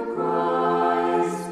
Christ.